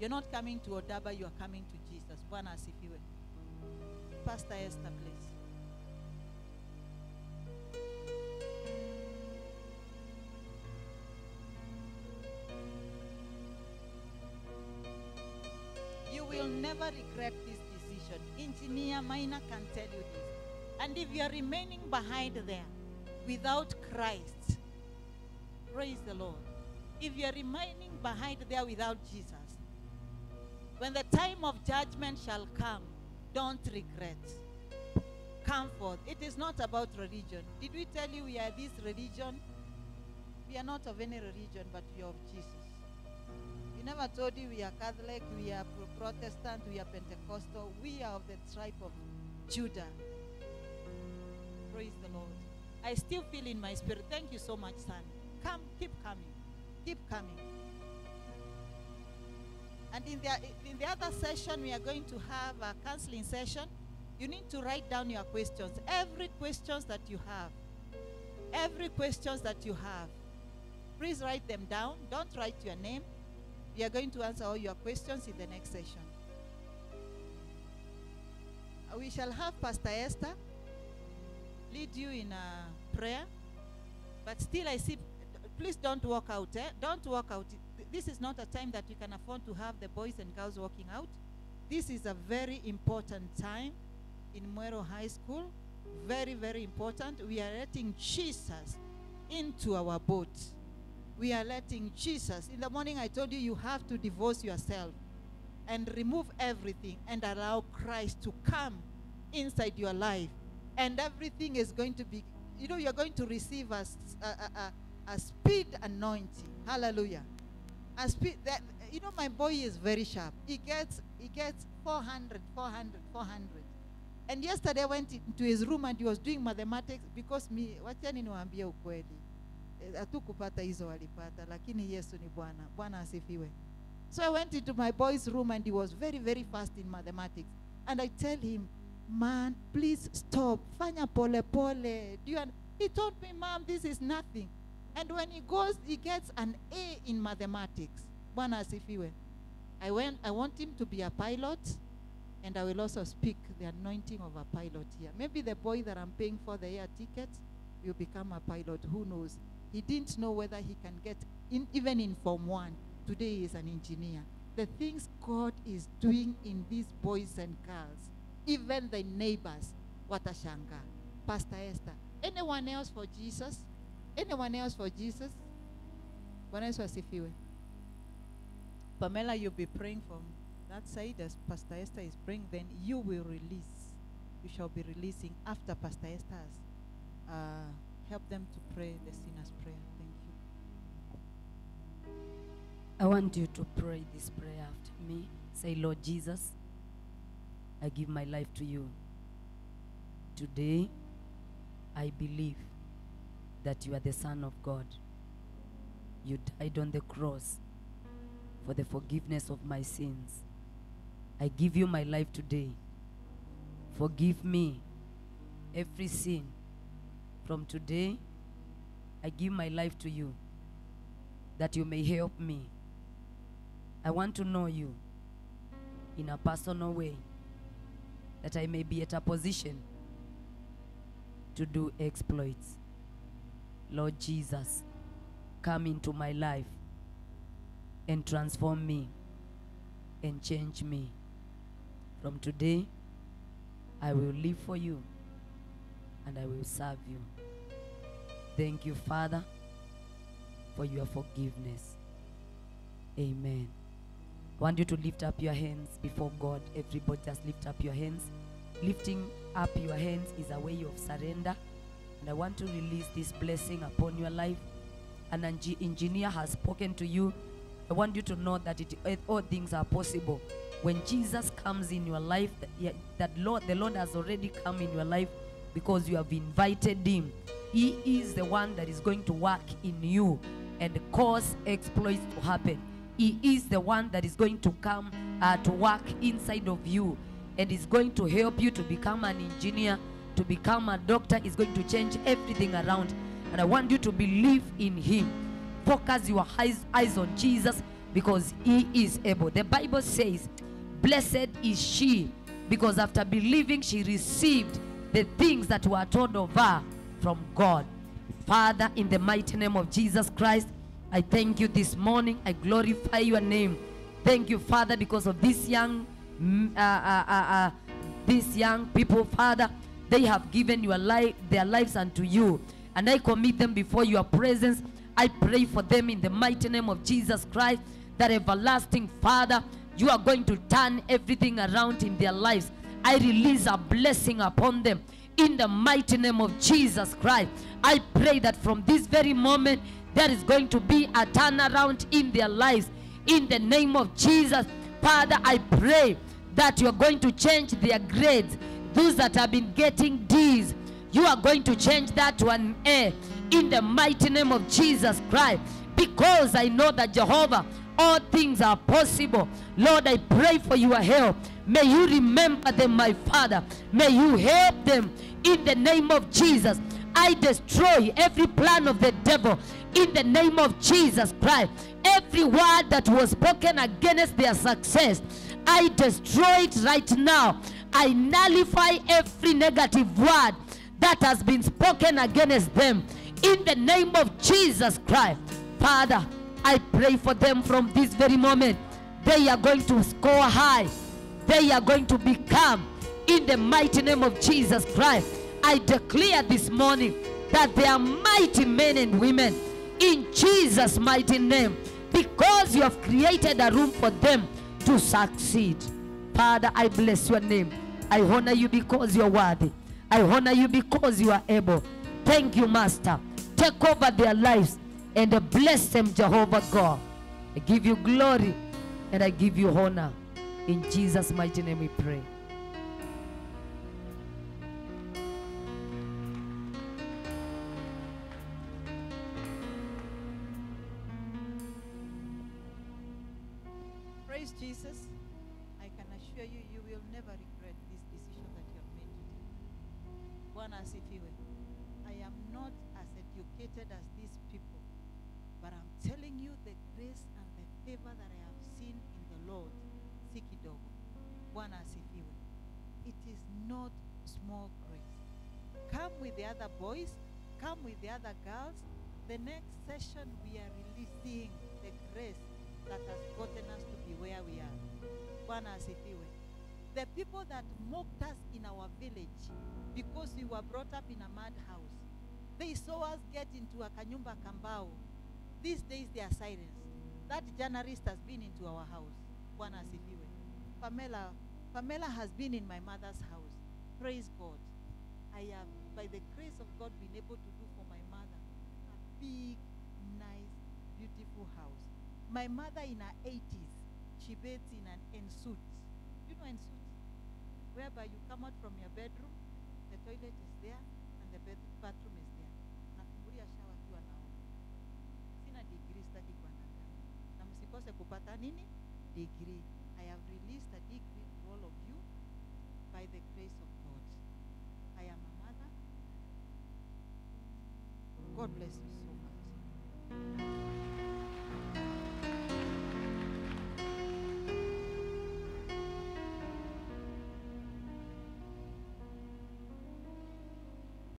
You're not coming to Odaba, you are coming to Jesus. Bwana asifiwe. Pastor Esther, please. You will never regret this decision. Engineer Maina can tell you this. And if you are remaining behind there without Christ, praise the Lord. If you are remaining behind there without Jesus, when the time of judgment shall come, don't regret. Come forth. It is not about religion. Did we tell you we are this religion? We are not of any religion, but we are of Jesus. We never told you we are Catholic, we are Protestant, we are Pentecostal. We are of the tribe of Judah. Praise the Lord. I still feel in my spirit. Thank you so much, son. Come, keep coming. Keep coming. And in the, in the other session, we are going to have a counseling session. You need to write down your questions. Every questions that you have. Every questions that you have. Please write them down. Don't write your name. We are going to answer all your questions in the next session. Uh, We shall have Pastor Esther lead you in a prayer. But still, I see, please don't walk out. Eh? Don't walk out. This is not a time that you can afford to have the boys and girls walking out. This is a very important time in Mweru High School. Very, very important. We are letting Jesus into our boat. We are letting Jesus. In the morning, I told you you have to divorce yourself and remove everything and allow Christ to come inside your life. And everything is going to be, you know, you're going to receive a, s- a, a- a- speed anointing. Hallelujah. A speed that, you know, my boy is very sharp. He gets, he gets 400, 400, 400. And yesterday I went into his room and he was doing mathematics because me, wachani niwaambie ukweli. Eh, Hatukupata hizo walipata, lakini Yesu ni Bwana. Bwana asifiwe. So I went into my boy's room and he was very, very fast in mathematics. And I tell him, man, please stop. Fanya pole pole. Do you un-" he told me, mom, this is nothing. And when he goes, he gets an A in mathematics. Bwana asifiwe. I, went, I want him to be a pilot and I will also speak the anointing of a pilot here. Maybe the boy that I'm paying for the air ticket will become a pilot. Who knows? He didn't know whether he can get in, even in Form 1. Today he is an engineer. The things God is doing in these boys and girls, even the neighbors, watashanga. Pastor Esther. Anyone else for Jesus? Anyone else for Jesus? Bwana Yesu asifiwe. Pamela, you'll be praying from that side as Pastor Esther is praying, then you will release. You shall be releasing after Pastor Esther has uh, helped them to pray the sinner's prayer. Thank you. I want you to pray this prayer after me. Say, Lord Jesus, I give my life to you. Today, I believe that you are the Son of God. You died on the cross for the forgiveness of my sins. I give you my life today. Forgive me every sin. From today, I give my life to you that you may help me. I want to know you in a personal way, that I may be at a position to do exploits. Lord Jesus, come into my life and transform me and change me. From today, I will live for you and I will serve you. Thank you, Father, for your forgiveness. Amen. I want you to lift up your hands before God. Everybody just lift up your hands. Lifting up your hands is a way of surrender. And I want to release this blessing upon your life. An engineer has spoken to you. I want you to know that it, all things are possible. When Jesus comes in your life, that, that Lord, the Lord has already come in your life because you have invited Him. He is the one that is going to work in you and cause exploits to happen. He is the one that is going to come uh, to work inside of you and is going to help you to become an engineer, to become a doctor, is going to change everything around. And I want you to believe in Him. Focus your eyes, eyes on Jesus because he is able. The Bible says, Blessed is she because after believing, she received the things that were told of her from God. Father, in the mighty name of Jesus Christ, I thank you this morning. I glorify your name. Thank you, Father, because of this young, mm, uh, uh, uh, uh, these young people, Father. They have given your life, their lives unto you, and I commit them before your presence. I pray for them in the mighty name of Jesus Christ, that everlasting Father, you are going to turn everything around in their lives. I release a blessing upon them in the mighty name of Jesus Christ. I pray that from this very moment, there is going to be a turnaround in their lives. In the name of Jesus, Father, I pray that you're going to change their grades. Those that have been getting D's, you are going to change that to an A in the mighty name of Jesus Christ. Because I know that Jehovah, all things are possible. Lord, I pray for your help. May you remember them, my Father. May you help them in the name of Jesus. I destroy every plan of the devil in the name of Jesus Christ. Every word that was spoken against their success, I destroy it right now. I nullify every negative word that has been spoken against them in the name of Jesus Christ. Father, I pray for them from this very moment. They are going to score high. They are going to become in the mighty name of Jesus Christ. I declare this morning that they are mighty men and women in Jesus' mighty name because you have created a room for them to succeed. Father, I bless your name. I honor you because you're worthy. I honor you because you are able. Thank you, Master. Take over their lives and bless them, Jehovah God. I give you glory and I give you honor. In Jesus' mighty name we pray. Praise Jesus. You, you will never regret this decision that you have made today. Bwana asifiwe. I am not as educated as these people, but I'm telling you the grace and the favor that I have seen in the Lord. Si kidogo. Bwana asifiwe. It is not small grace. Come with the other boys, come with the other girls. The next session we are releasing the grace that has gotten us to be where we are. Bwana asifiwe. The people that mocked us in our village because we were brought up in a mad house, they saw us get into a kanyumba kambao. These days they are silenced. That journalist has been into our house. Bwana asifiwe. Pamela, Pamela has been in my mother's house. Praise God. I have, by the grace of God, been able to do for my mother a big, nice, beautiful house. My mother in her 80s, she bathes in an ensuite. You know ensuite? Whereby you come out from your bedroom, the toilet is there, and the bathroom is there. Nafungulia shower tu anaona. Sina degree staki kuangalia. Na msikose kupata nini? Degree. I have released a degree to all of you by the grace of God. I am a mother. God bless you so much.